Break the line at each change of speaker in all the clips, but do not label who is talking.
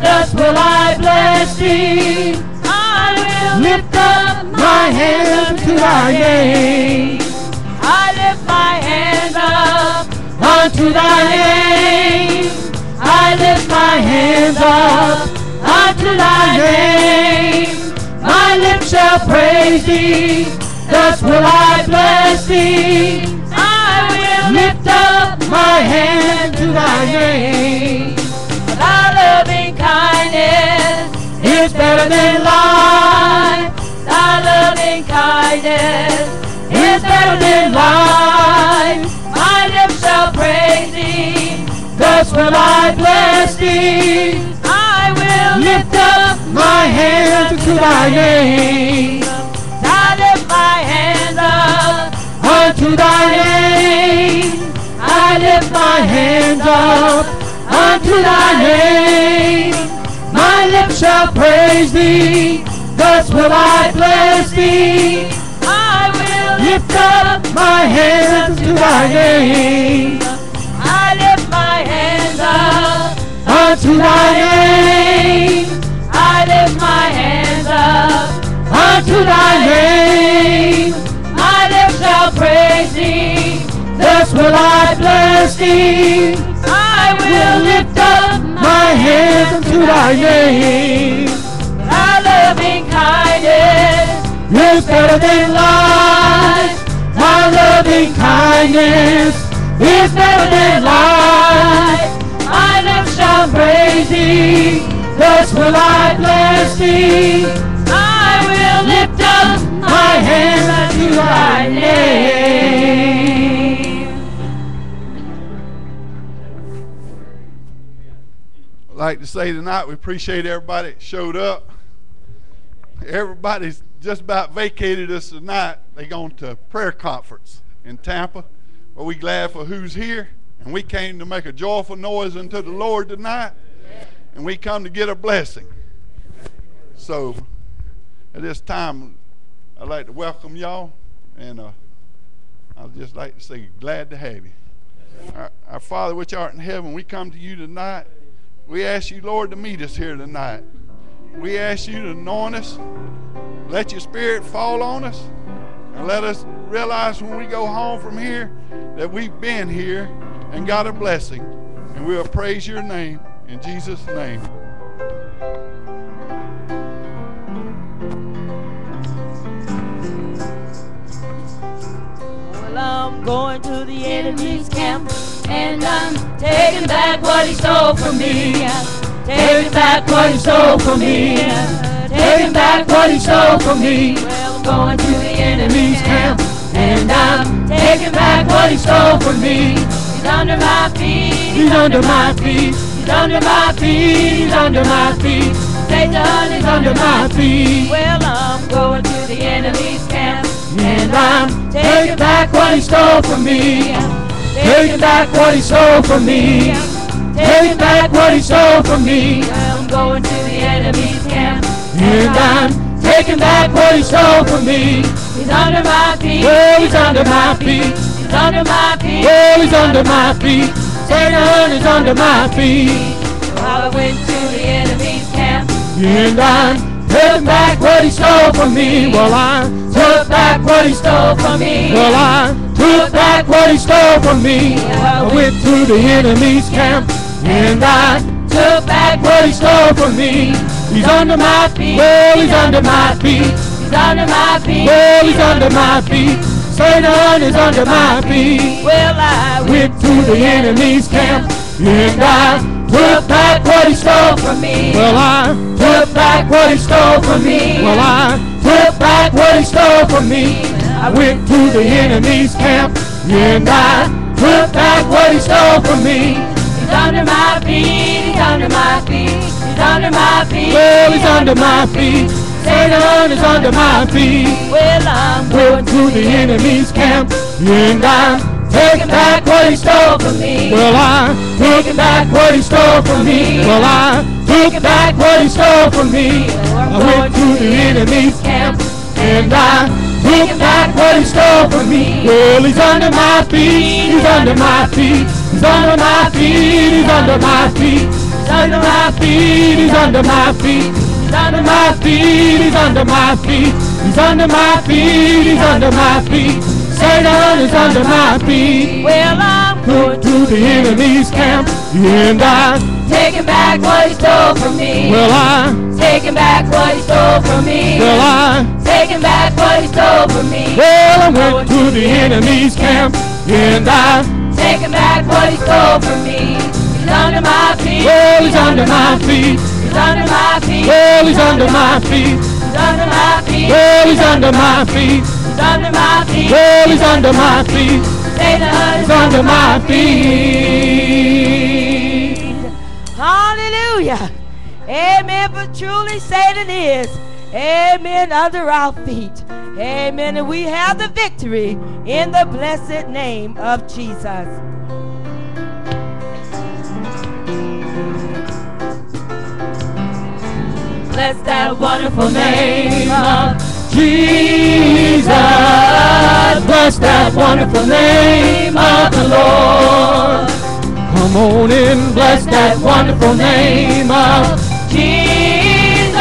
thus will I bless thee. I will lift up my hands to thy name. I lift my hands up unto thy name. I lift my hands up unto thy name. My lips shall praise thee, thus will I bless thee. I will lift up my hand to thy name. Will I bless thee. I will lift up my hands to thy name. I lift my hands up unto thy name. I lift my hands up unto thy name. My lips shall praise thee, thus will I bless thee. I will lift up my hands to thy name. Unto thy name. I lift my hands up unto thy name. My lips shall praise thee, thus will I bless thee. I will lift up my hands unto thy name. Thy loving kindness is better than life. My loving kindness is better than life. Thee, thus will I bless thee. I will lift up my hands unto thy name.
Like to say tonight we appreciate everybody that showed up. Everybody's just about vacated us tonight. They gone to prayer conference in Tampa. Are we glad for who's here? And we came to make a joyful noise unto the Lord tonight. And we come to get a blessing. So at this time, I'd like to welcome y'all. And uh, I'd just like to say, glad to have you. Our, our Father, which art in heaven, we come to you tonight. We ask you, Lord, to meet us here tonight. We ask you to anoint us. Let your spirit fall on us. And let us realize when we go home from here that we've been here and God a blessing. And we'll praise your name in Jesus' name.
Well, I'm going to the enemy's camp, and I'm taking back what he stole from me. Taking back what he stole from me. Taking back what he stole from me. Well, I'm going to the enemy's camp, and I'm taking back what he stole from me. He's under my feet. He's under my feet. He's under my feet. He's under my feet. Satan is under my feet. Well, I'm going to the enemy's camp, and I'm taking back what he stole from me. Taking back what he stole from me. Taking back what he stole from me. I'm going to the enemy's camp, and I'm taking back what he stole from me. He's under my feet. Well, he's under my feet. He's under my feet. Well, he's under my feet. Satan is under my feet. So I went to the enemy's camp, and I'm taking back what he stole from me. Well, I took back what he stole from me. Well, I took back what he stole from me. I went to the enemy's camp, and I took back what he stole from me. He's under my feet. Well, he's under my feet. He's under my feet. Well, he's under my feet. Satan is under my feet. Well, I went to the enemy's camp, and I took back what he stole from me. Well, I took back what he stole from me. Well, I took back what he stole from me. I went to the enemy's camp, and I took back what he stole from me. He's under my feet. He's under my feet. He's under my feet. Well, he's under my feet. Satan is under my feet. Well, I'm going to the enemy's camp, and I'm taking back what he stole from me. Well, I'm taking back what he stole from me. Well, I'm taking back what he stole from me. I went to the enemy's camp, and I'm taking back what he stole from me. Well, he's under my feet. He's under my feet. He's under my feet. He's under my feet. He's under my feet. He's under my feet. He's under my feet. He's under my feet. He's under my feet. He's under my feet. Satan is under my feet.
Well, I'm going
to the enemy's camp, and I
taking back what he stole from me.
well I
taking back what he stole from me.
well I
taking back what he stole from me.
well I went to the enemy's camp, and I
taking back what he stole from me. He's under my feet.
well he's under my feet,
under my feet.
well he's under my feet,
He's under my feet.
well he's under my feet,
He's under my feet.
well he's under my feet,
Satan is
under my feet.
Hallelujah. Amen. For truly Satan is. Amen. Under our feet. Amen. And we have the victory in the blessed name of Jesus. Bless that wonderful name of
Jesus, bless that wonderful name of the Lord. Come on in, bless that wonderful name of
Jesus.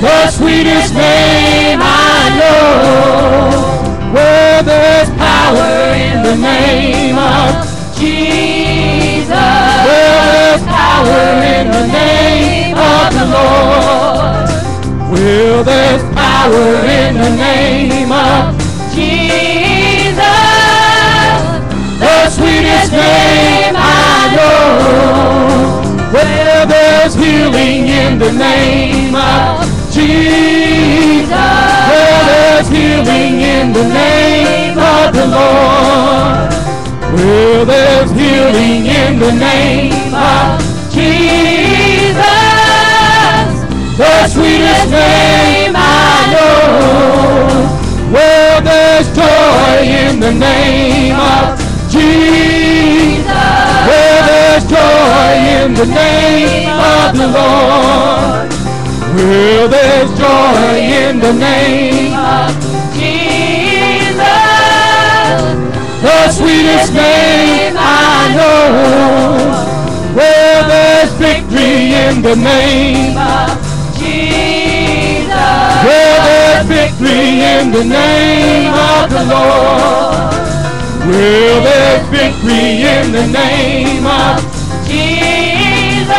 the sweetest name I know. Where there's power in the name of
Jesus.
Where there's power in the name of the Lord. Where there's power in the name of
Jesus.
the sweetest name I know. Where there's healing in the name of Jesus. Where there's healing in the name of the Lord. Where there's healing in the name of Jesus. The sweetest name I know. Where there's joy in the name of Jesus. Where there's joy in the name of the Lord. Where there's joy in the name of the sweetest name I know. Where there's victory in the name of
Jesus.
Where there's victory in the name of the Lord. Where there's victory in the name of
Jesus.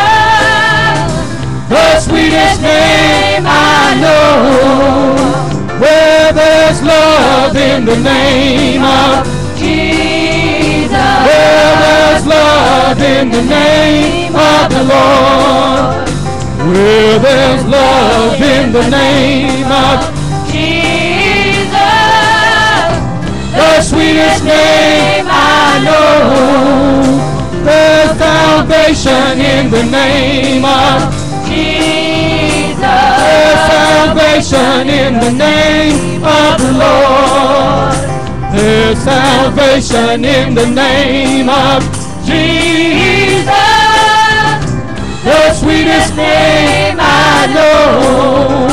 the sweetest name I know. Where there's love in the name of
Jesus.
Where there's love in the name of the Lord. Where there's love in the name of
Jesus.
the sweetest name I know. There's salvation in the name of
Jesus.
There's salvation in the name of the Lord. There's salvation in the name of Jesus. The sweetest name I know.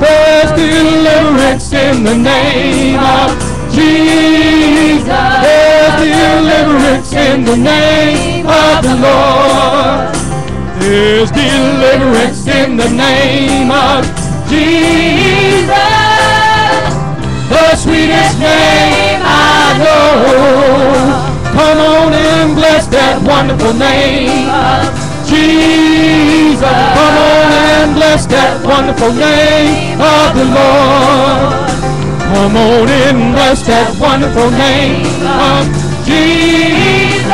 There's deliverance in the name of Jesus. There's deliverance in the name of the Lord. There's deliverance in the name of Jesus. Sweetest name I know. Come on and bless that wonderful name of Jesus. Come on and bless that wonderful name of the Lord. Come on and bless that wonderful name of Jesus.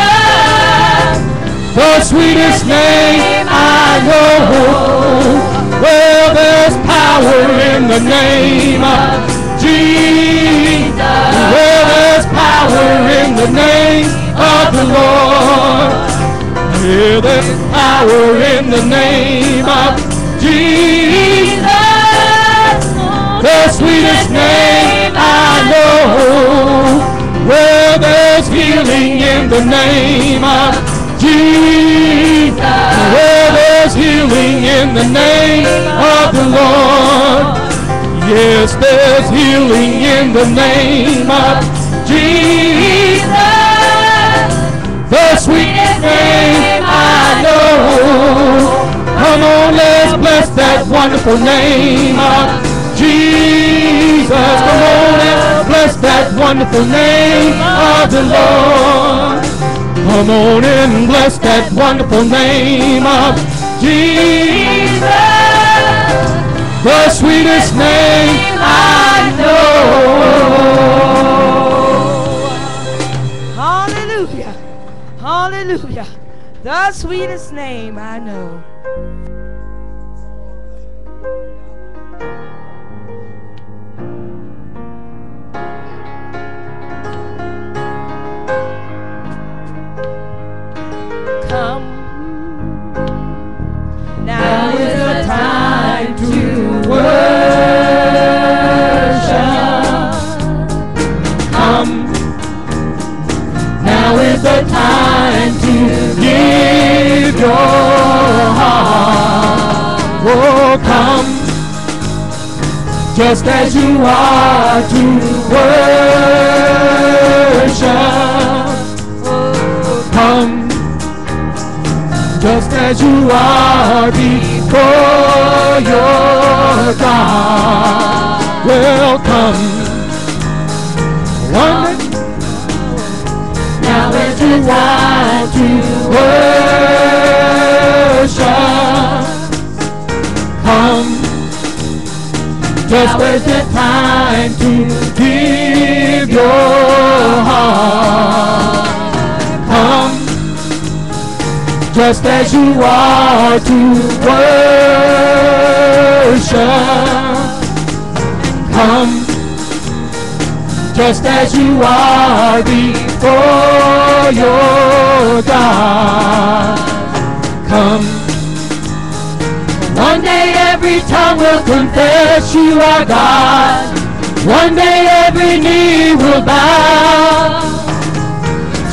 The sweetest name I know. Well, there's power in the name of Jesus. Well, there's power in the name of the Lord. Well, there's power in the name of Jesus. The sweetest name I know. Well, there's healing in the name of Jesus. Well, there's healing in the name of the Lord. Yes, there's healing in the name of Jesus. The sweetest name I know. Come on, let's bless that wonderful name of Jesus. Come on, let's bless that wonderful name of the Lord. Come on and bless that wonderful name of Jesus. The sweetest name I know.
Hallelujah. Hallelujah. The sweetest name I know.
Just as you are to worship. Come. Just as you are before your God. Welcome. One now is the time to worship. Just as the time to give your heart. Come, just as you are to worship. Come just as you are before your God. Come. One day every tongue will confess you are God. One day every knee will bow.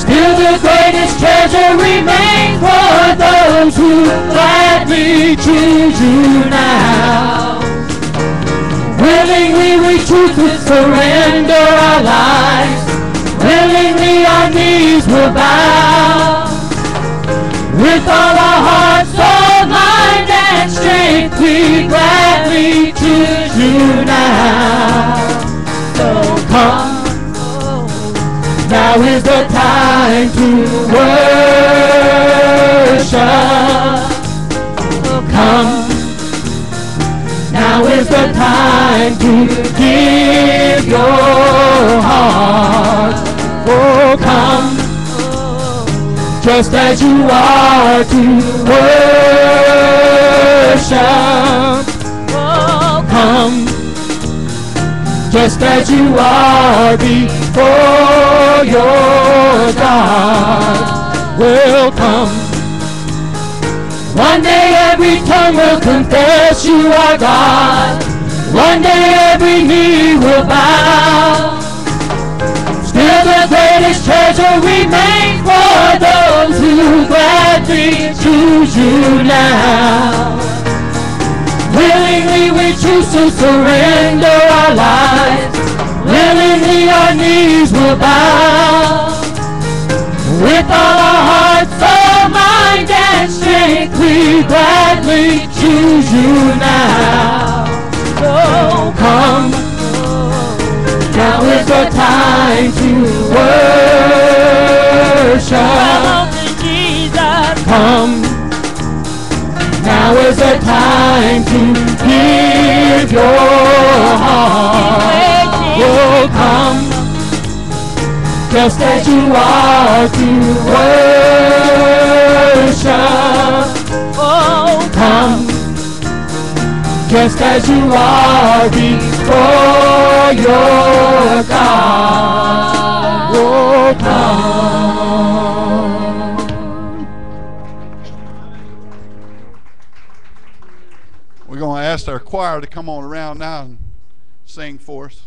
Still the greatest treasure remains for those who gladly choose you now. Willingly we choose to surrender our lives. Willingly our knees will bow. With all our heart, soul, mind, and strength, we gladly choose you now. So come. Now is the time to worship. Oh, come. Now is the time to give your heart. Oh, come, just as you are to worship. Come, just as you are before your God. Will come. One day every tongue will confess you are God. One day every knee will bow. Still the greatest treasure remains for those who gladly choose you now. Willingly we choose to surrender our lives. Willingly our knees will bow. With all our hearts, soul, mind, and strength, we gladly choose you now. So come, now is the time to worship. Is a time to give your heart. Oh, come just as you are to worship. Oh, come, just as you are before your God. Oh, come.
Ask our choir to come on around now and sing for us.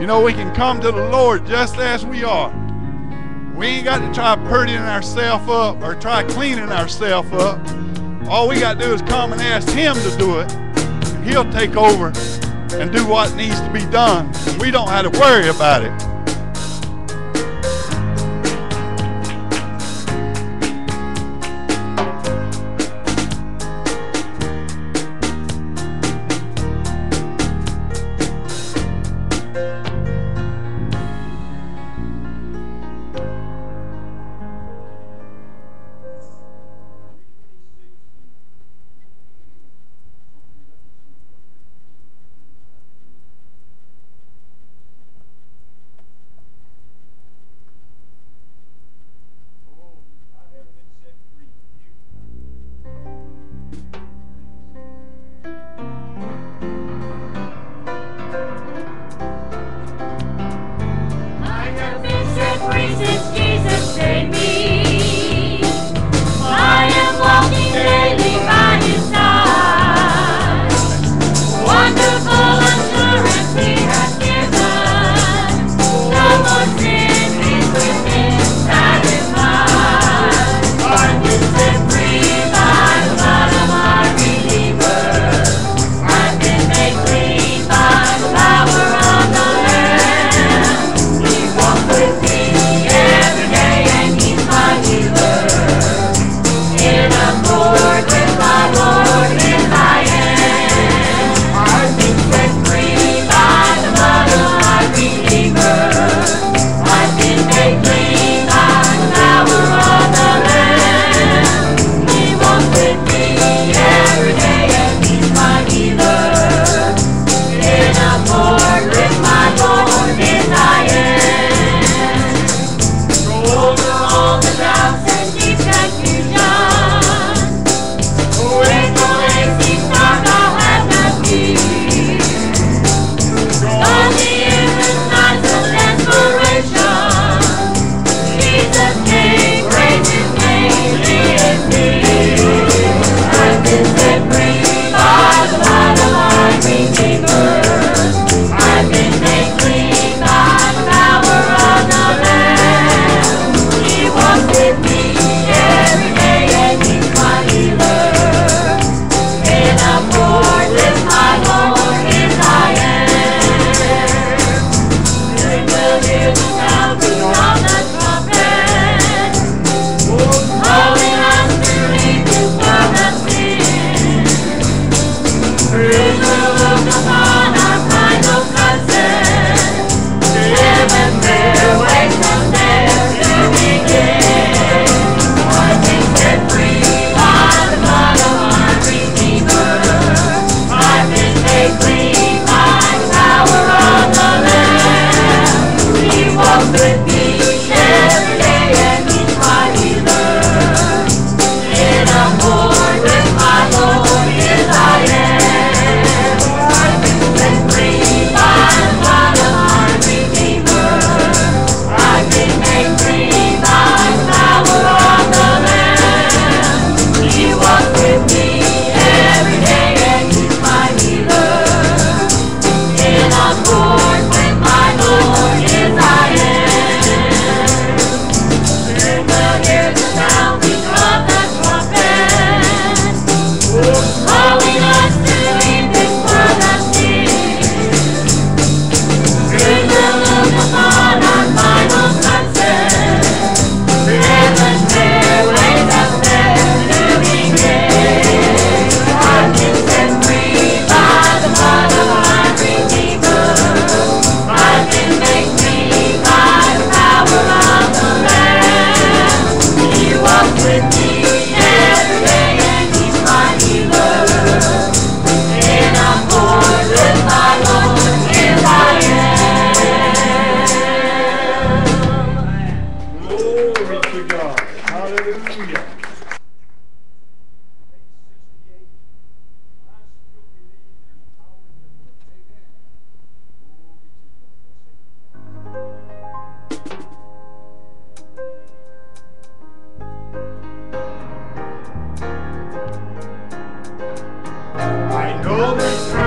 You know, we can come to the Lord just as we are. We ain't got to try purdying ourselves up or try cleaning ourselves up. All we got to do is come and ask Him to do it. And He'll take over and do what needs to be done. We don't have to worry about it. River of the Lord. Thank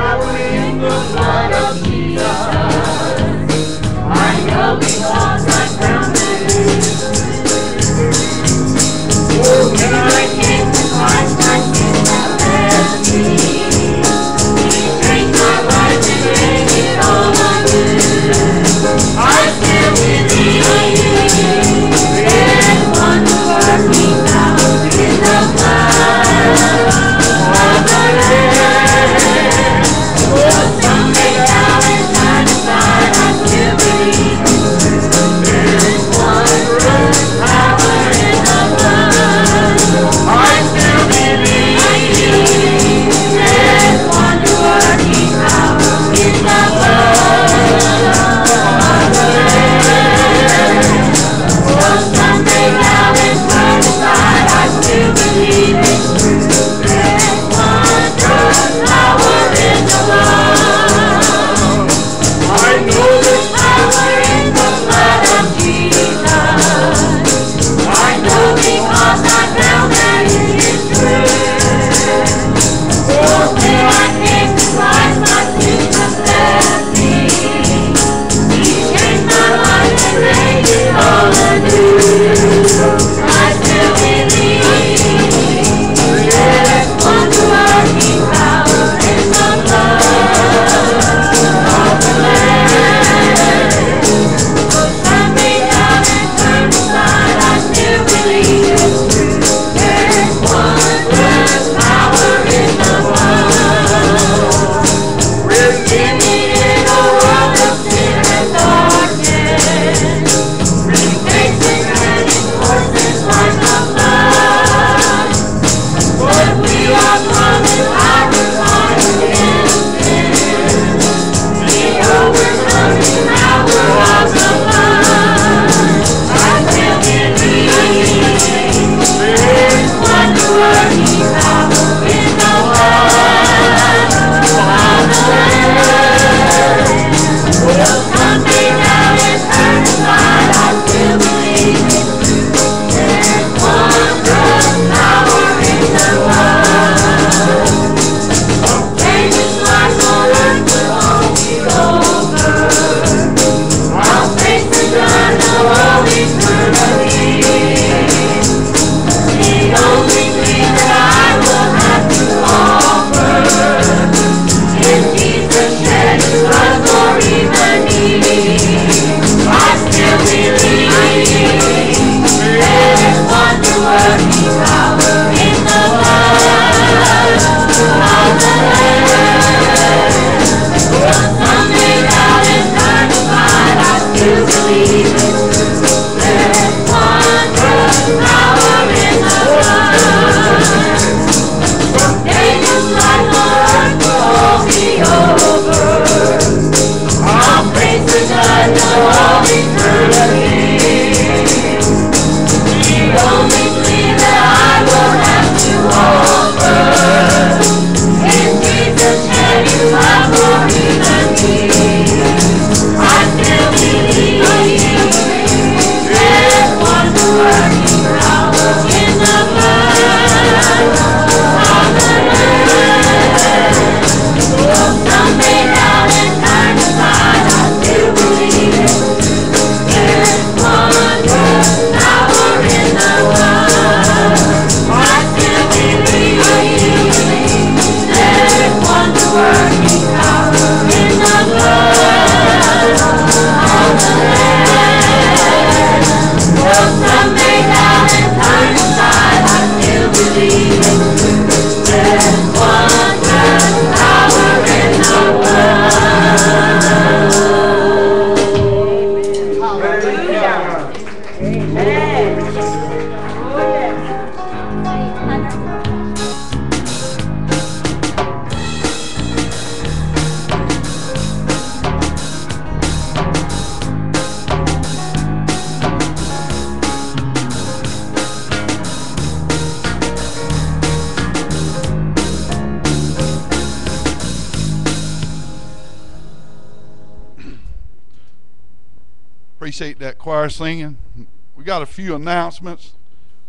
got a few announcements.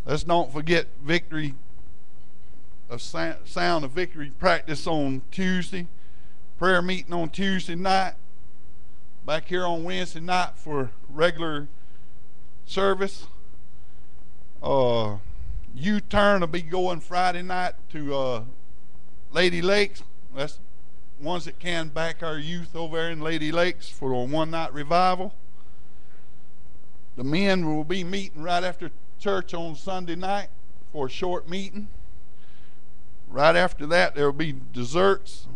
Let's don't forget victory of sound of victory practice on Tuesday, prayer meeting on Tuesday night, back here on Wednesday night for regular service. Uh, U-turn will be going Friday night to uh, Lady Lakes. That's ones that can back our youth over there in Lady Lakes for a one night revival. The men will be meeting right after church on Sunday night for a short meeting. Right after that, there will be desserts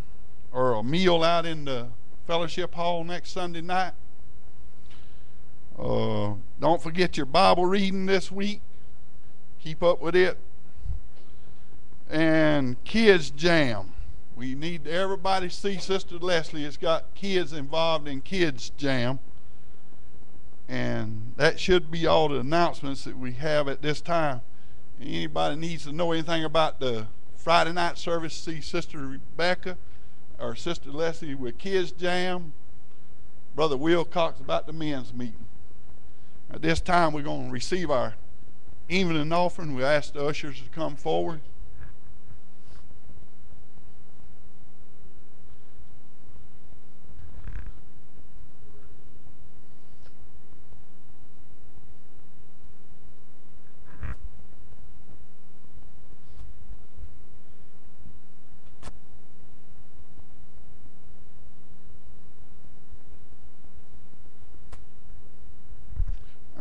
or a meal out in the fellowship hall next Sunday night. Uh, don't forget your Bible reading this week. Keep up with it. And Kids Jam. We need everybody see Sister Leslie has got kids involved in Kids Jam. And that should be all the announcements that we have at this time. Anybody needs to know anything about the Friday night service, see Sister Rebecca or Sister Leslie with Kids Jam. Brother Will Cox about the men's meeting. At this time, we're going to receive our evening offering. We ask the ushers to come forward.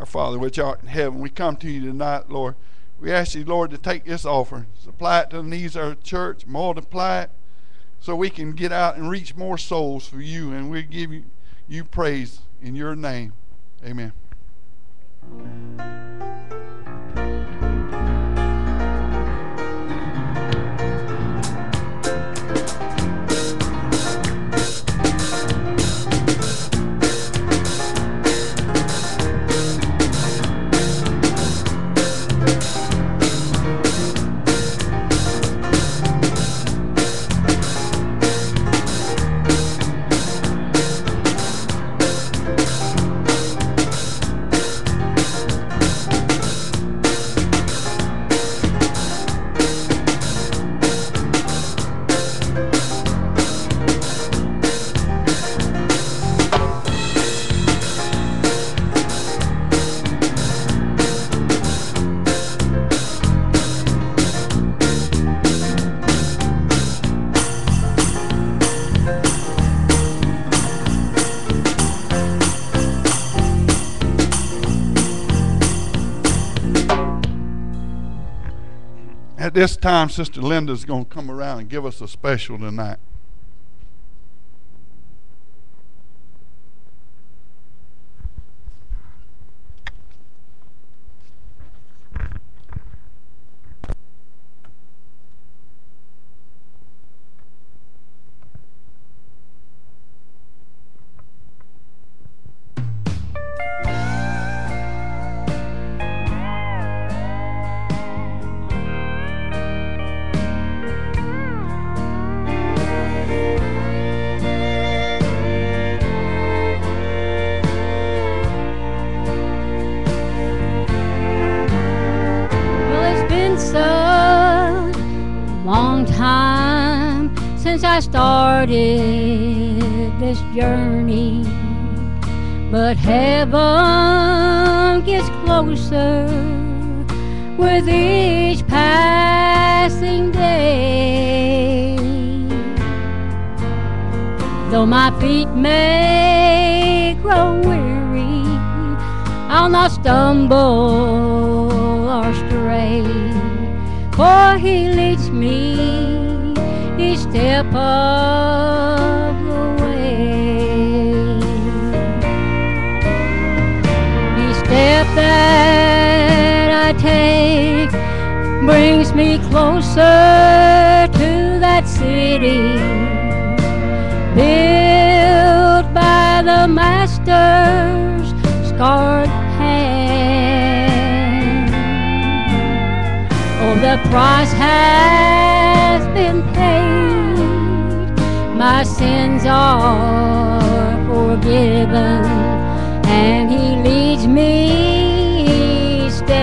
Father, which art in heaven, we come to you tonight, Lord. We ask you, Lord, to take this offering, supply it to the needs of our church, multiply it, so we can get out and reach more souls for you, and we give you, you praise in your name. Amen. This time, Sister Linda's going to come around and give us a special tonight.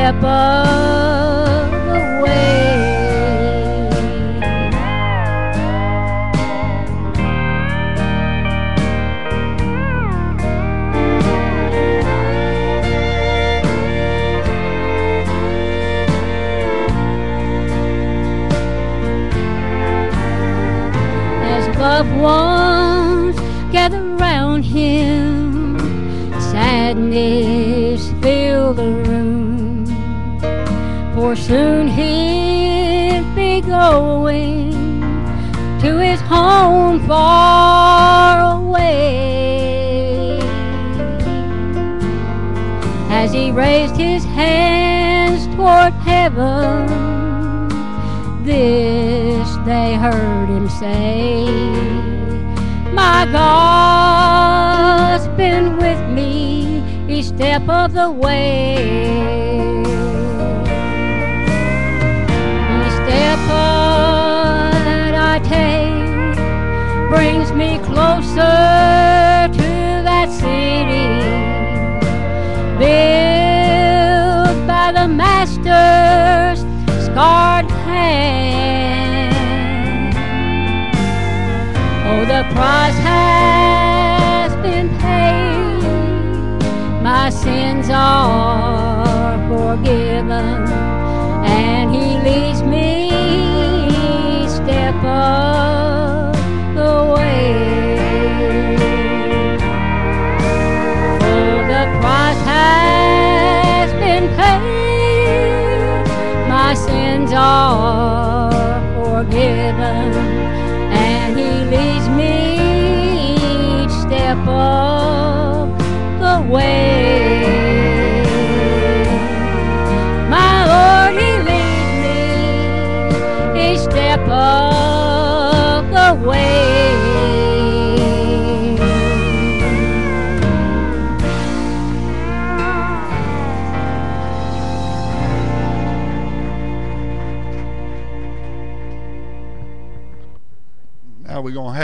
Step of For soon he'll be going to his home far away. As he raised his hands toward heaven, this they heard him say, My God's been with me each step of the way. Closer to that city built by the master's scarred hand. Oh, the price has been paid. My sins are forgiven, and He leads me forgiven,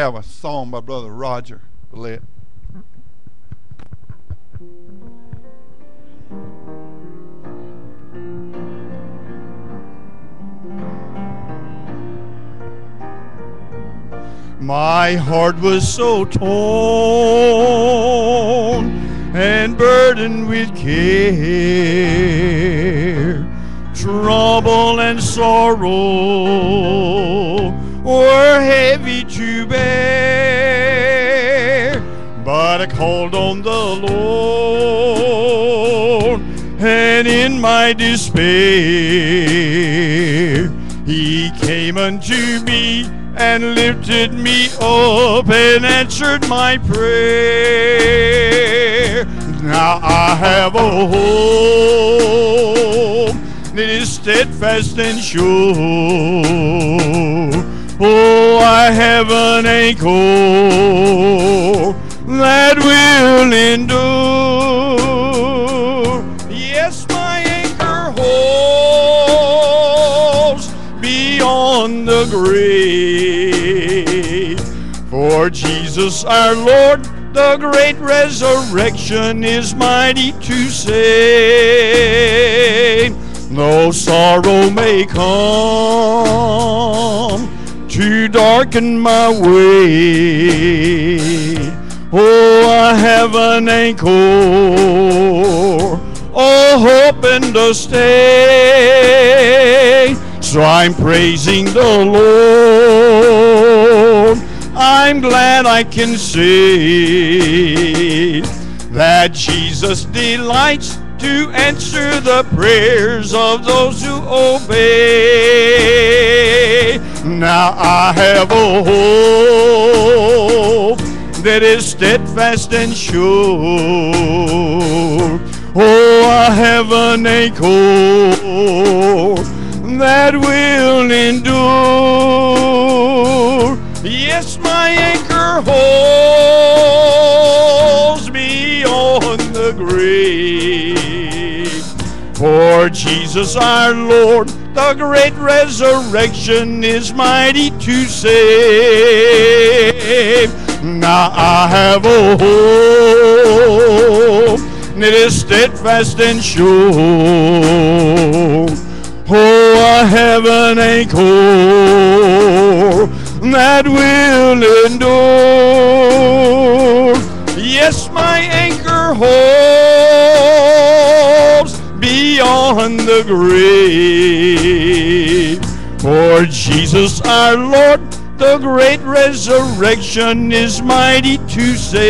have a song by Brother Roger Willett.
My heart was so torn and burdened with care. Trouble and sorrow were heavy But I called on the Lord, and in my despair, He came unto me and lifted me up and answered my prayer. Now I have a hope that is steadfast and sure. Oh, I have an anchor that will endure. Yes, my anchor holds beyond the grave. For Jesus our Lord, the great resurrection is mighty to save. Though sorrow may come to darken my way, oh, I have an anchor, oh, hope and a stay. So I'm praising the Lord. I'm glad I can say that Jesus delights to answer the prayers of those who obey. Now I have a hope that is steadfast and sure. Oh, I have an anchor that will endure. Yes, my anchor holds me on the grave. For Jesus our Lord, the great resurrection is mighty to save. Now I have a hope that is steadfast and sure. Oh, I have an anchor that will endure. Yes, my anchor holds beyond the grave. For Jesus our Lord, the great resurrection is mighty to save.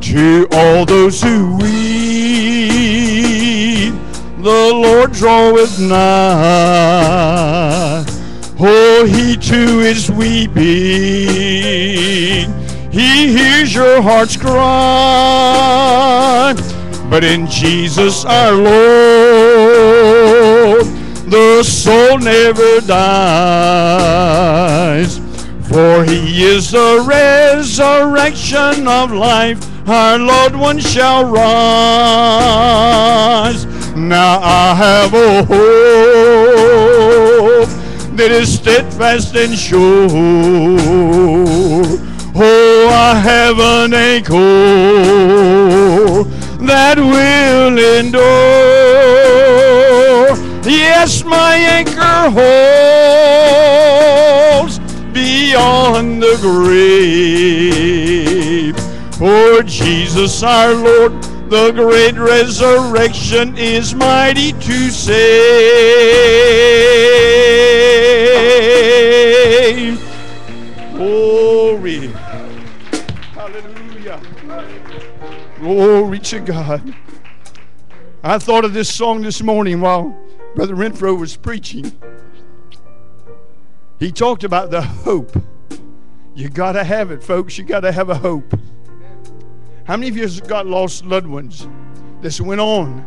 To all those who weep, the Lord draweth nigh. Oh, he too is weeping. He hears your heart's cry. But in Jesus our Lord, the soul never dies. For he is the resurrection of life. Our Lord one shall rise. Now I have a hope that is steadfast and sure. Oh, I have an anchor that will endure. Yes, my anchor holds beyond the grave. For Jesus our Lord, the great resurrection is mighty to save. Glory. Oh, Glory to God. I thought of this song this morning while Brother Renfro was preaching. He talked about the hope. You got to have it, folks. You got to have a hope. How many of you got lost loved ones that went on?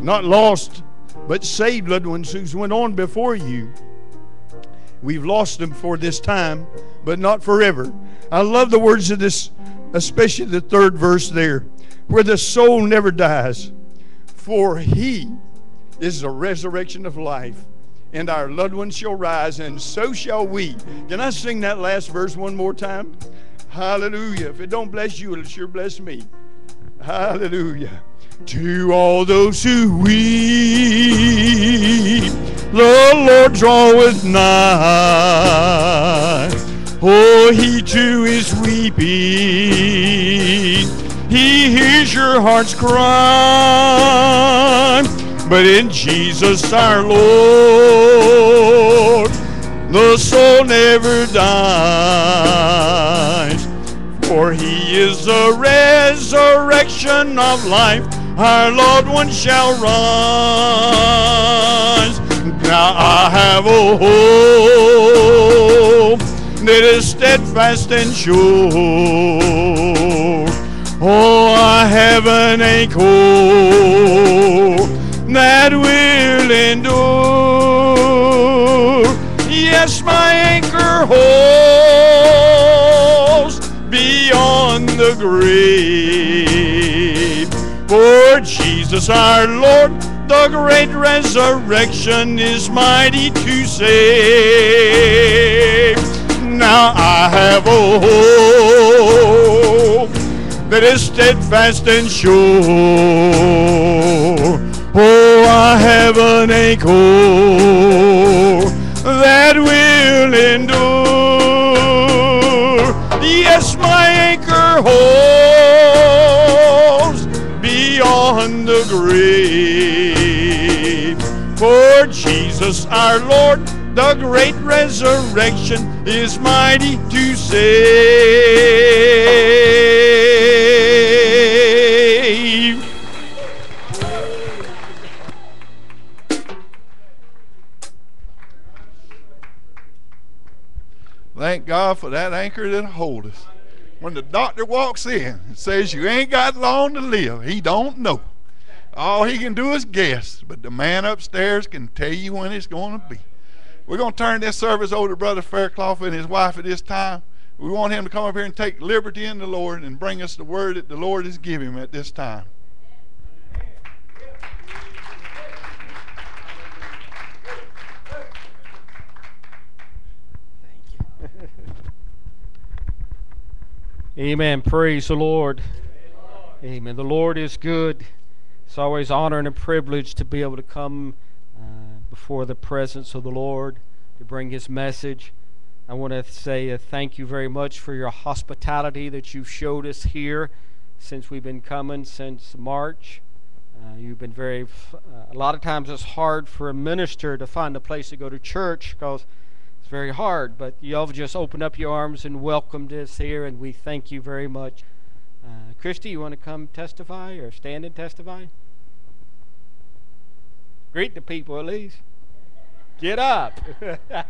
Not lost, but saved loved ones who's went on before you. We've lost them for this time, but not forever. I love the words of this, especially the third verse there, where the soul never dies. For he is the resurrection of life, and our loved ones shall rise, and so shall we. Can I sing that last verse one more time? Hallelujah. If it don't bless you, it'll sure bless me. Hallelujah. To all those who weep, the Lord draweth nigh. Oh, he too is weeping. He hears your heart's cry. But in Jesus our Lord, the soul never dies. For he is the resurrection of life. Our Lord one shall rise. Now I have a hope that is steadfast and sure. Oh, I have an anchor that will endure. Yes, my anchor holds beyond the grave. For Jesus our Lord, the great resurrection is mighty to save. Now I have a hope that is steadfast and sure. Oh, I have an anchor that will endure. Yes, my anchor holds beyond the grave. For Jesus our Lord, the great resurrection is mighty to save.
Thank God for that anchor that'll hold us. When the doctor walks in and says you ain't got long to live, he don't know. All he can do is guess, but the man upstairs can tell you when it's going to be. We're going to turn this service over to Brother Faircloth and his wife at this time. We want him to come up here and take liberty in the Lord and bring us the word that the Lord has given him at this time.
Amen. Praise the Lord. Amen. The Lord is good. It's always an honor and a privilege to be able to come before the presence of the Lord to bring His message. I want to say thank you very much for your hospitality that you've showed us here since we've been coming since March. Uh, you've been very, uh, a lot of times it's hard for a minister to find a place to go to church because it's very hard, but have just opened up your arms and welcomed us here, and we thank you very much. Uh, Christy, you want to come testify or stand and testify? Greet the people at least. Get up.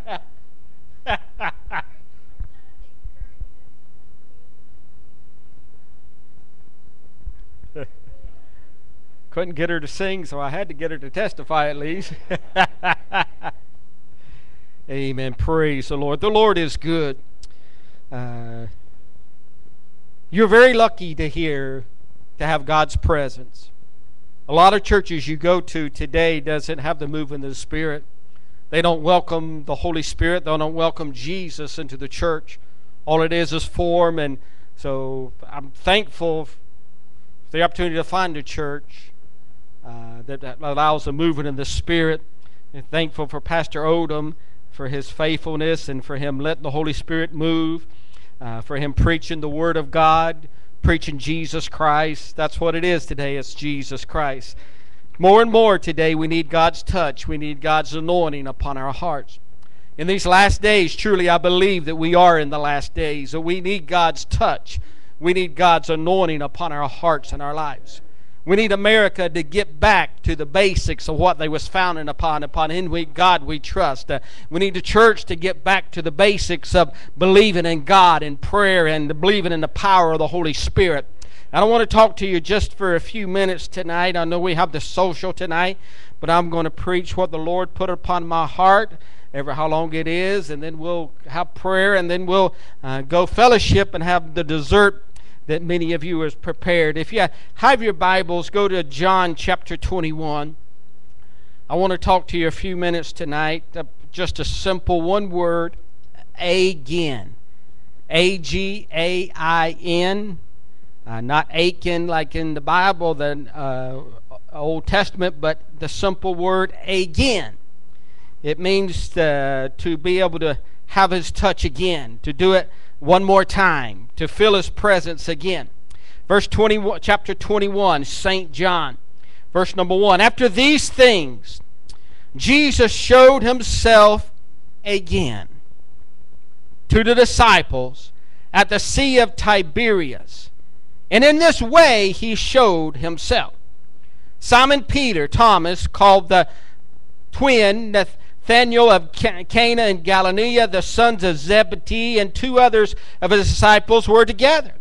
Couldn't get her to sing, so I had to get her to testify at least. Amen. Praise the Lord. The Lord is good. Uh, you're very lucky to hear, to have God's presence. A lot of churches you go to today doesn't have the move in the Spirit. They don't welcome the Holy Spirit. They don't welcome Jesus into the church. All it is is form, and so I'm thankful for the opportunity to find a church uh, that, that, allows the movement in the Spirit. And thankful for Pastor Odom for his faithfulness and for him letting the Holy Spirit move, uh, for him preaching the Word of God, preaching Jesus Christ. That's what it is today. It's Jesus Christ. More and more today, we need God's touch. We need God's anointing upon our hearts. In these last days, truly, I believe that we are in the last days. That we need God's touch. We need God's anointing upon our hearts and our lives. We need America to get back to the basics of what they was founded upon. Upon in we God we trust. Uh, we need the church to get back to the basics of believing in God and prayer and believing in the power of the Holy Spirit. I don't want to talk to you just for a few minutes tonight. I know we have the social tonight, but I'm going to preach what the Lord put upon my heart, ever how long it is, and then we'll have prayer, and then we'll uh, go fellowship and have the dessert that many of you have prepared. If you have your Bibles, go to John chapter 21. I want to talk to you a few minutes tonight. Uh, just a simple one word, again. A G A I N uh, not Achan like in the Bible, the uh, Old Testament, but the simple word again. It means to, to be able to have His touch again, to do it one more time, to feel His presence again. Verse 21, chapter 21, St. John, verse number 1. After these things, Jesus showed Himself again to the disciples at the Sea of Tiberias and in this way he showed himself. Simon Peter, Thomas, called the twin, Nathanael of Cana in Galilee, the sons of Zebedee, and two others of his disciples were together.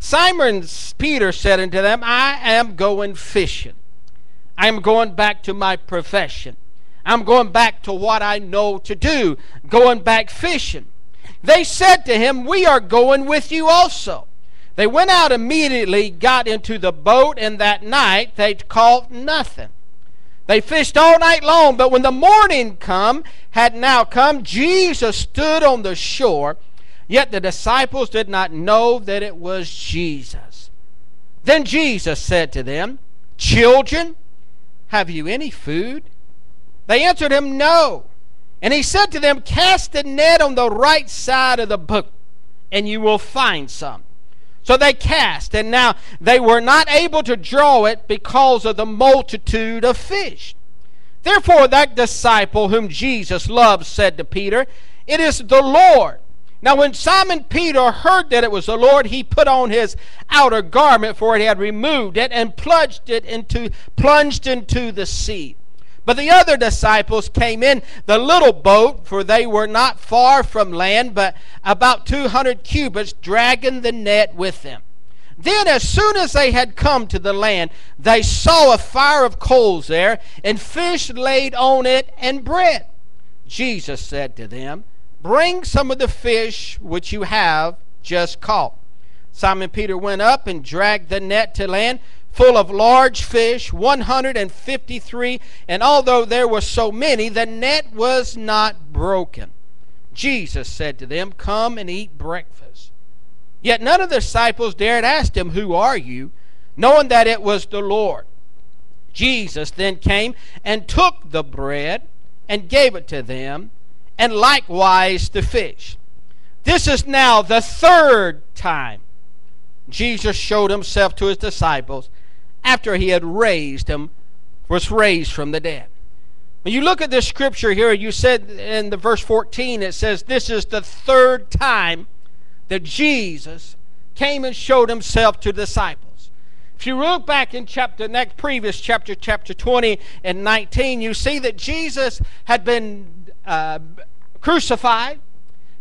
Simon Peter said unto them, I am going fishing. I am going back to my profession. I'm going back to what I know to do, going back fishing. They said to him, We are going with you also. They went out immediately, got into the boat, and that night they caught nothing. They fished all night long, but when the morning come had now come, Jesus stood on the shore, yet the disciples did not know that it was Jesus. Then Jesus said to them, Children, have you any food? They answered him, No. And he said to them, Cast the net on the right side of the boat, and you will find some. So they cast, and now they were not able to draw it because of the multitude of fish. Therefore, that disciple whom Jesus loved said to Peter, It is the Lord. Now, when Simon Peter heard that it was the Lord, he put on his outer garment, for he had removed it, and plunged it into plunged into the sea. But the other disciples came in the little boat, for they were not far from land, but about 200 cubits, dragging the net with them. Then, as soon as they had come to the land, they saw a fire of coals there, and fish laid on it, and bread. Jesus said to them, Bring some of the fish which you have just caught. Simon Peter went up and dragged the net to land full of large fish, 153. And although there were so many, the net was not broken. Jesus said to them, Come and eat breakfast. Yet none of the disciples dared ask him, Who are you? knowing that it was the Lord. Jesus then came and took the bread and gave it to them, and likewise the fish. This is now the third time Jesus showed himself to his disciples after he had raised him, was raised from the dead. When you look at this scripture here, you said in the verse 14, it says, This is the third time that Jesus came and showed himself to disciples. If you look back in chapter next previous chapter, chapter 20 and 19, you see that Jesus had been uh, crucified.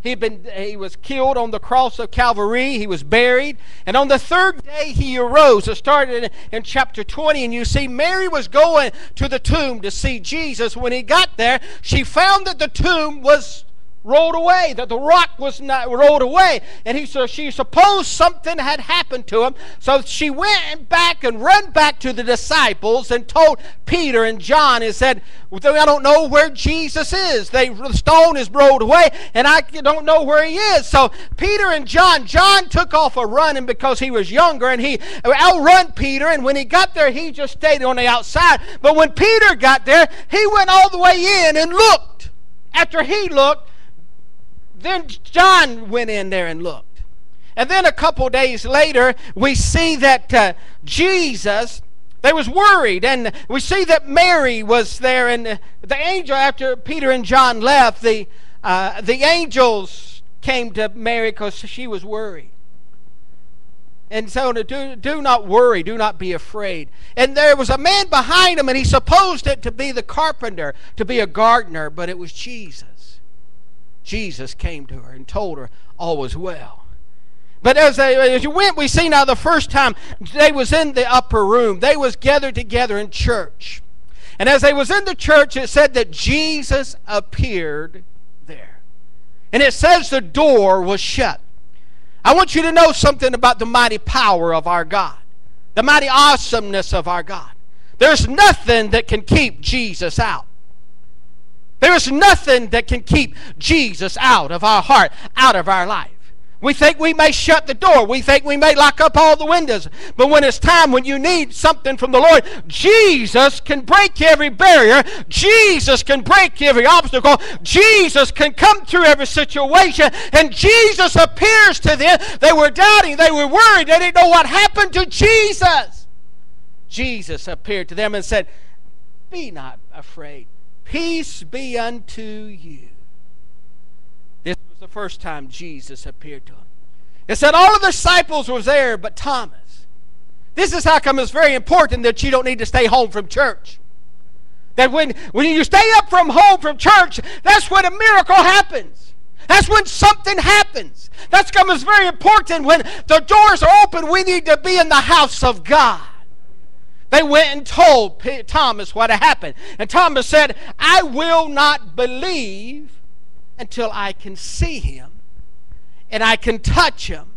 He'd been, he was killed on the cross of Calvary. He was buried. And on the third day, he arose. It started in, in, chapter 20. And you see, Mary was going to the tomb to see Jesus. When he got there, she found that the tomb was rolled away, that the rock was not rolled away. And he so she supposed something had happened to him. So she went back and ran back to the disciples and told Peter and John and said, I don't know where Jesus is. They, the stone is rolled away, and I don't know where he is. So Peter and John, John took off a running because he was younger, and he outrun Peter. And when he got there, he just stayed on the outside. But when Peter got there, he went all the way in and looked. After he looked, then John went in there and looked. And then a couple days later, we see that uh, Jesus, they was worried. And we see that Mary was there. And the angel, after Peter and John left, the, uh, the angels came to Mary because she was worried. And so do, do not worry, do not be afraid. And there was a man behind him, and he supposed it to be the carpenter, to be a gardener, but it was Jesus. Jesus came to her and told her all was well. But as, they, as you went, we see now the first time they was in the upper room. They was gathered together in church. And as they was in the church, it said that Jesus appeared there. And it says the door was shut. I want you to know something about the mighty power of our God, the mighty awesomeness of our God. There's nothing that can keep Jesus out. There is nothing that can keep Jesus out of our heart, out of our life. We think we may shut the door. We think we may lock up all the windows. But when it's time, when you need something from the Lord, Jesus can break every barrier. Jesus can break every obstacle. Jesus can come through every situation. And Jesus appears to them. They were doubting. They were worried. They didn't know what happened to Jesus. Jesus appeared to them and said, Be not afraid. Peace be unto you. This was the first time Jesus appeared to him. It said all of the disciples were there but Thomas. This is how come it's very important that you don't need to stay home from church. That when, when you stay up from home from church, that's when a miracle happens. That's when something happens. That's come it's very important when the doors are open, we need to be in the house of God. They went and told Thomas what had happened. And Thomas said, I will not believe until I can see him and I can touch him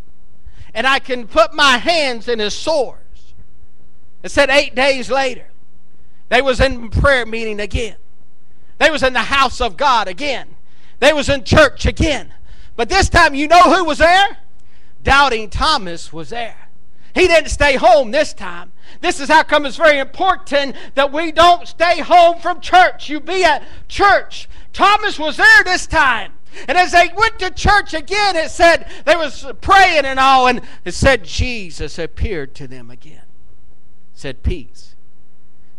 and I can put my hands in his sores. It said eight days later, they was in prayer meeting again. They was in the house of God again. They was in church again. But this time, you know who was there? Doubting Thomas was there. He didn't stay home this time. This is how come it's very important that we don't stay home from church. You be at church. Thomas was there this time. And as they went to church again, it said they was praying and all, and it said Jesus appeared to them again. said peace.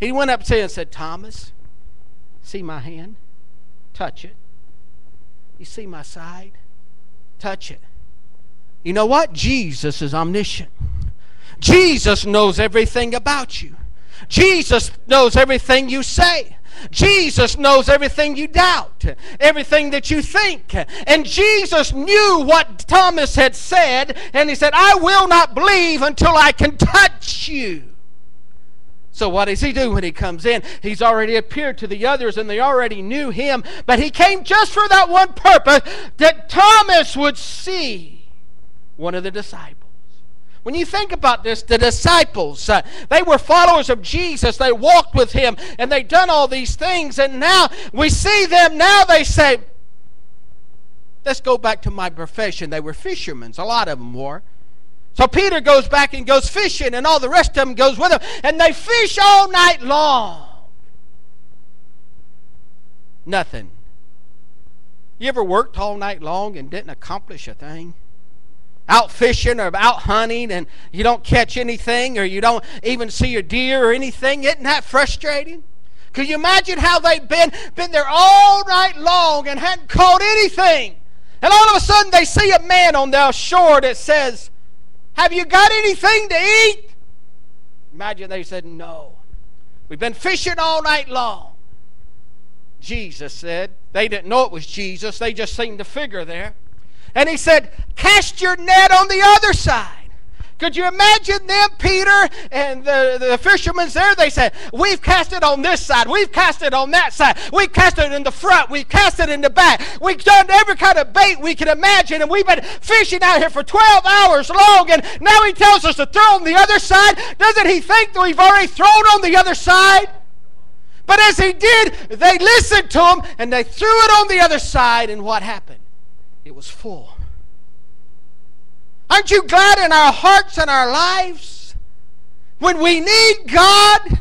He went up to him and said, Thomas, see my hand? Touch it. You see my side? Touch it. You know what? Jesus is omniscient. Jesus knows everything about you. Jesus knows everything you say. Jesus knows everything you doubt, everything that you think. And Jesus knew what Thomas had said, and he said, I will not believe until I can touch you. So, what does he do when he comes in? He's already appeared to the others and they already knew him, but he came just for that one purpose that Thomas would see one of the disciples. When you think about this, the disciples, uh, they were followers of Jesus. They walked with him and they done all these things. And now we see them, now they say, let's go back to my profession. They were fishermen, a lot of them were. So Peter goes back and goes fishing, and all the rest of them goes with him, and they fish all night long. Nothing. You ever worked all night long and didn't accomplish a thing? Out fishing or out hunting and you don't catch anything or you don't even see a deer or anything? Isn't that frustrating? Can you imagine how they've been been there all night long and hadn't caught anything? And all of a sudden they see a man on the shore that says, Have you got anything to eat? Imagine they said, No. We've been fishing all night long. Jesus said. They didn't know it was Jesus, they just seemed to figure there. And he said, Cast your net on the other side. Could you imagine them, Peter and the, the fishermen's there? They said, We've cast it on this side. We've cast it on that side. We've cast it in the front. We've cast it in the back. We've done every kind of bait we can imagine. And we've been fishing out here for 12 hours long. And now he tells us to throw on the other side. Doesn't he think that we've already thrown on the other side? But as he did, they listened to him and they threw it on the other side. And what happened? It was full. Aren't you glad in our hearts and our lives? When we need God,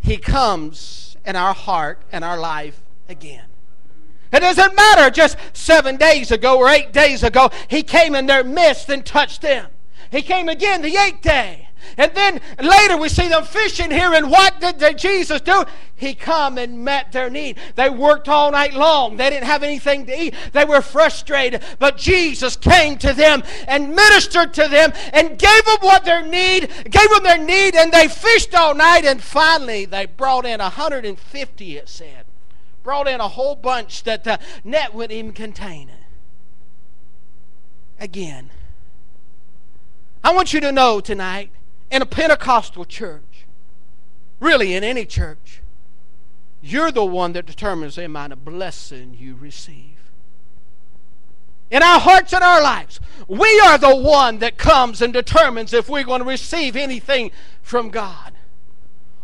He comes in our heart and our life again. It doesn't matter just seven days ago or eight days ago, He came in their midst and touched them. He came again the eighth day. And then later we see them fishing here, and what did Jesus do? He come and met their need. They worked all night long. They didn't have anything to eat. They were frustrated. But Jesus came to them and ministered to them and gave them what their need, gave them their need, and they fished all night. And finally, they brought in 150, it said. Brought in a whole bunch that the net wouldn't even contain it. Again, I want you to know tonight in a Pentecostal church, really in any church, you're the one that determines the amount of blessing you receive. In our hearts and our lives, we are the one that comes and determines if we're going to receive anything from God.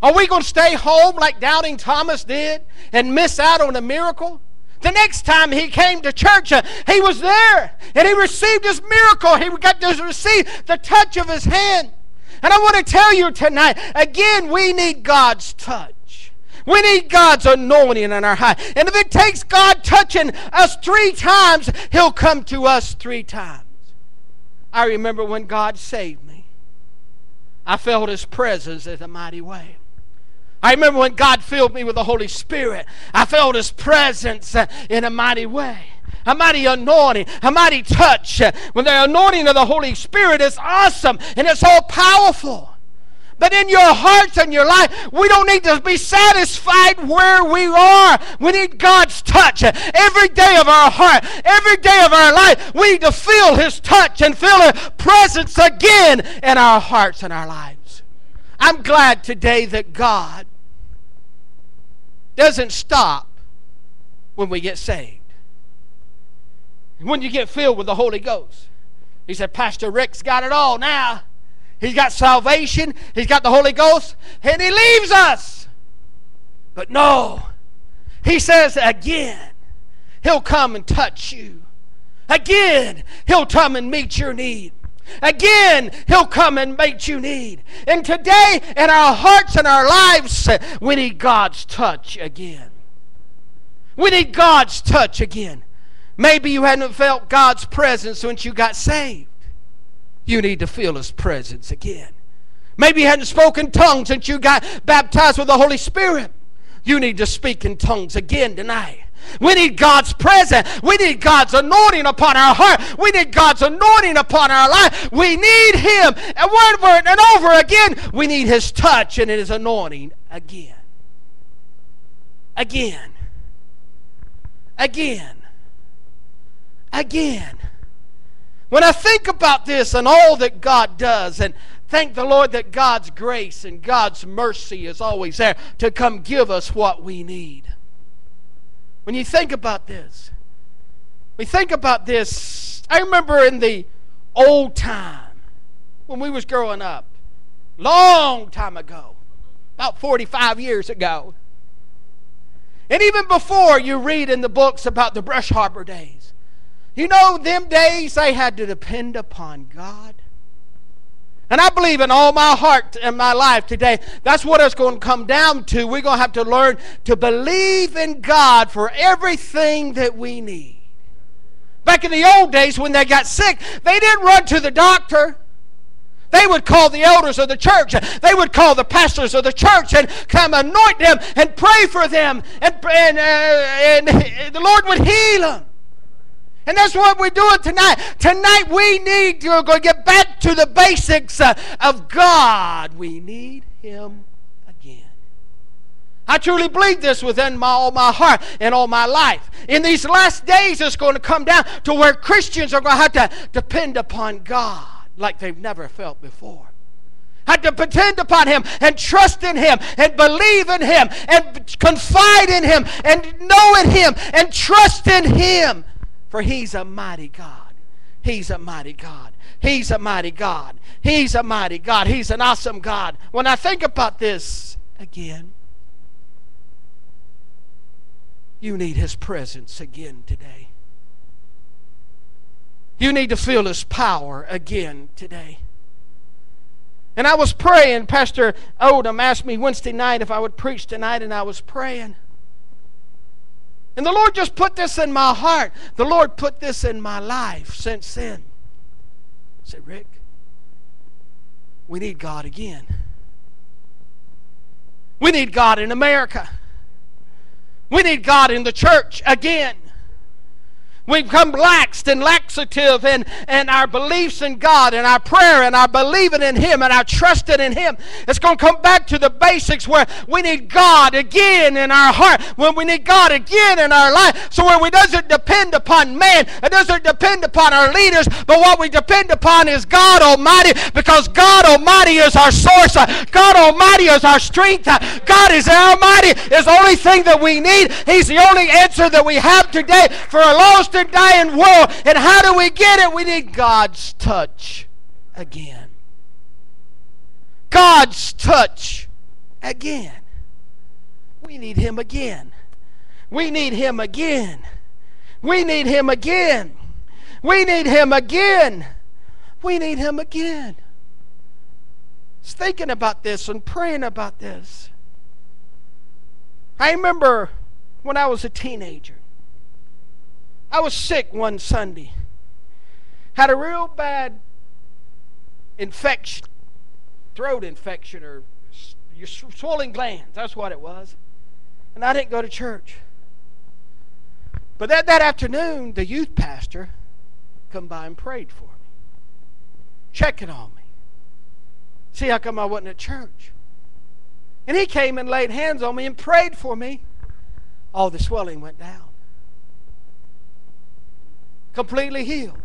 Are we going to stay home like Doubting Thomas did and miss out on a miracle? The next time he came to church, uh, he was there and he received his miracle. He got to receive the touch of his hand. And I want to tell you tonight again, we need God's touch. We need God's anointing in our heart. And if it takes God touching us three times, He'll come to us three times. I remember when God saved me, I felt His presence in a mighty way. I remember when God filled me with the Holy Spirit, I felt His presence in a mighty way a mighty anointing, a mighty touch. When the anointing of the Holy Spirit is awesome and it's all powerful. But in your hearts and your life, we don't need to be satisfied where we are. We need God's touch every day of our heart, every day of our life. We need to feel His touch and feel His presence again in our hearts and our lives. I'm glad today that God doesn't stop when we get saved when you get filled with the Holy Ghost. He said, Pastor Rick's got it all now. He's got salvation, he's got the Holy Ghost, and he leaves us. But no, he says again, he'll come and touch you. Again, he'll come and meet your need. Again, He'll come and meet you need. And today, in our hearts and our lives, we need God's touch again. We need God's touch again. Maybe you hadn't felt God's presence since you got saved. You need to feel His presence again. Maybe you hadn't spoken tongues since you got baptized with the Holy Spirit. You need to speak in tongues again tonight. We need God's presence. We need God's anointing upon our heart. We need God's anointing upon our life. We need Him. And over and over again, we need His touch and His anointing again. Again. Again again. When I think about this and all that God does, and thank the Lord that God's grace and God's mercy is always there to come give us what we need. When you think about this, we think about this. I remember in the old time when we was growing up, long time ago, about 45 years ago. And even before you read in the books about the Brush Arbor days. You know, them days they had to depend upon God. And I believe in all my heart and my life today, that's what it's going to come down to. We're going to have to learn to believe in God for everything that we need. Back in the old days when they got sick, they didn't run to the doctor. They would call the elders of the church. They would call the pastors of the church and come anoint them and pray for them. And, and, uh, and the Lord would heal them. And that's what we're doing tonight. Tonight we need to get back to the basics uh, of God. We need Him again. I truly believe this within my, all my heart and all my life. In these last days, it's going to come down to where Christians are going to have to depend upon God like they've never felt before. Had to depend upon Him and trust in Him and believe in Him and confide in Him and know in Him and trust in Him for he's a mighty God. He's a mighty God. He's a mighty God. He's a mighty God. He's an awesome God. When I think about this again, you need his presence again today. You need to feel his power again today. And I was praying. Pastor Odom asked me Wednesday night if I would preach tonight, and I was praying. And the Lord just put this in my heart. The Lord put this in my life since then. I said, Rick, we need God again. We need God in America. We need God in the church again. We've become laxed and laxative in, in our beliefs in God and our prayer and our believing in Him and our trusting in Him. It's going to come back to the basics where we need God again in our heart, when we need God again in our life. So where we doesn't depend upon man, it doesn't depend upon our leaders, but what we depend upon is God Almighty because God Almighty is our source. God Almighty is our strength. God is Almighty is the only thing that we need. He's the only answer that we have today for a lost and dying world. And how do we get it? We need God's touch again. God's touch again. We need Him again. We need Him again. We need Him again. We need Him again. We need Him again. Thinking about this and praying about this. I remember when I was a teenager. I was sick one Sunday. Had a real bad infection, throat infection, or your swollen glands. That's what it was. And I didn't go to church. But that, that afternoon, the youth pastor come by and prayed for me, checking on me. See how come I wasn't at church. And he came and laid hands on me and prayed for me. All the swelling went down completely healed.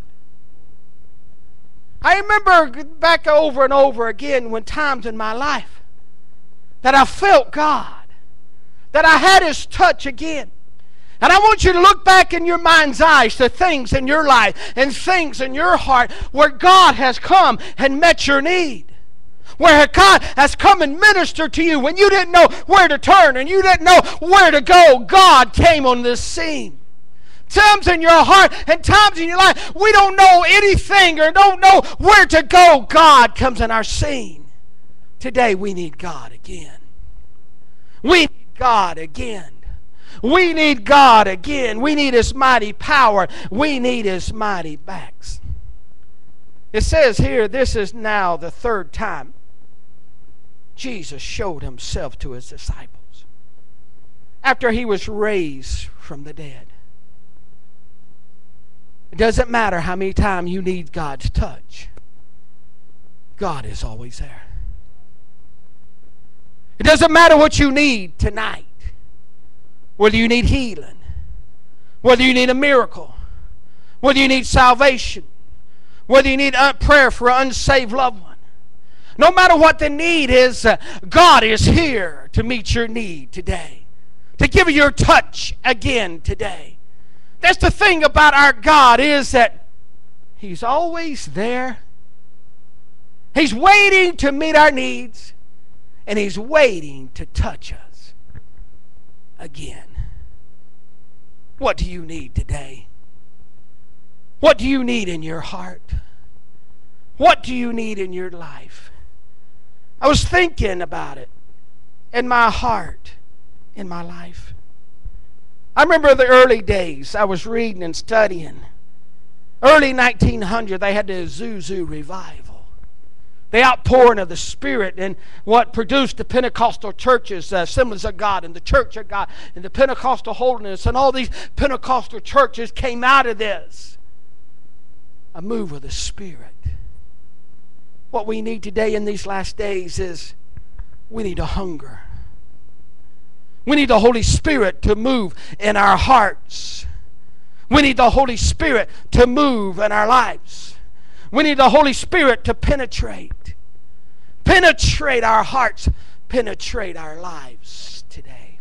I remember back over and over again when times in my life that I felt God, that I had His touch again. And I want you to look back in your mind's eyes to things in your life and things in your heart where God has come and met your need. Where God has come and ministered to you when you didn't know where to turn and you didn't know where to go. God came on this scene times in your heart and times in your life we don't know anything or don't know where to go, God comes in our scene. Today we need God again. We need God again. We need God again. We need His mighty power. We need His mighty backs. It says here, this is now the third time Jesus showed Himself to His disciples after He was raised from the dead. It doesn't matter how many times you need God's touch, God is always there. It doesn't matter what you need tonight, whether you need healing, whether you need a miracle, whether you need salvation, whether you need prayer for an unsaved loved one. No matter what the need is, uh, God is here to meet your need today, to give you your touch again today. That's the thing about our God is that He's always there. He's waiting to meet our needs, and He's waiting to touch us again. What do you need today? What do you need in your heart? What do you need in your life? I was thinking about it in my heart, in my life. I remember the early days I was reading and studying. Early 1900, they had the Azusa revival. The outpouring of the Spirit and what produced the Pentecostal churches, the Assemblies of God and the Church of God and the Pentecostal holiness and all these Pentecostal churches came out of this. A move of the Spirit. What we need today in these last days is we need a hunger. We need the Holy Spirit to move in our hearts. We need the Holy Spirit to move in our lives. We need the Holy Spirit to penetrate. Penetrate our hearts, penetrate our lives today.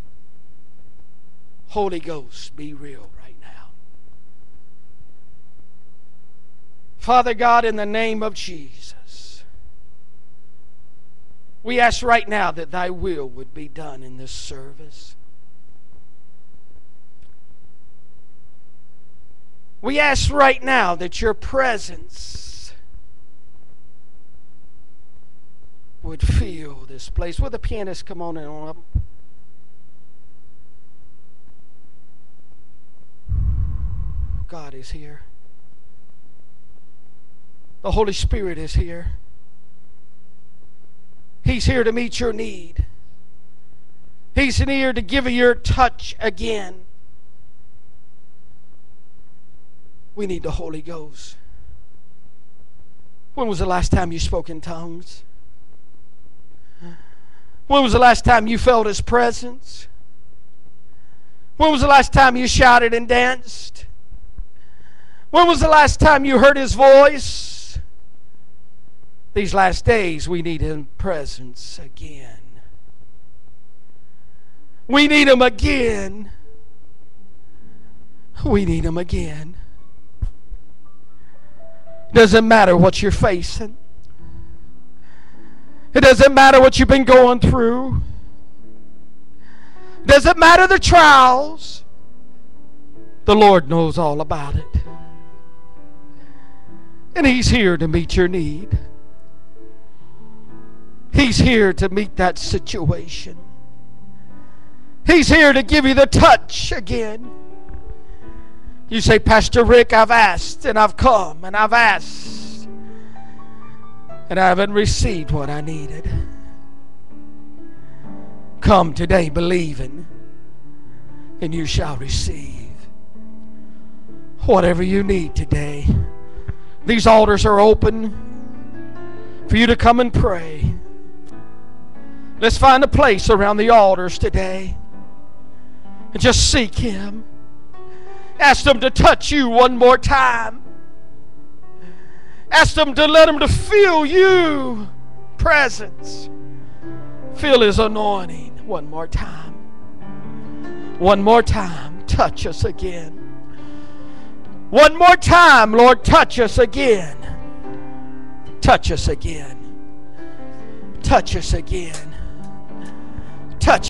Holy Ghost, be real right now. Father God, in the name of Jesus. We ask right now that thy will would be done in this service. We ask right now that your presence would fill this place. Will the pianist come on and on up? God is here. The Holy Spirit is here. He's here to meet your need. He's here to give you your touch again. We need the Holy Ghost. When was the last time you spoke in tongues? When was the last time you felt His presence? When was the last time you shouted and danced? When was the last time you heard His voice? These last days, we need His presence again. We need Him again. We need Him again. Doesn't matter what you're facing. It doesn't matter what you've been going through. Doesn't matter the trials. The Lord knows all about it. And He's here to meet your need. He's here to meet that situation. He's here to give you the touch again. You say, Pastor Rick, I've asked and I've come and I've asked and I haven't received what I needed. Come today believing and you shall receive whatever you need today. These altars are open for you to come and pray. Let's find a place around the altars today and just seek Him. Ask Him to touch you one more time. Ask Him to let Him to feel you presence. Feel His anointing one more time. One more time. Touch us again. One more time, Lord, touch us again. Touch us again. Touch us again touch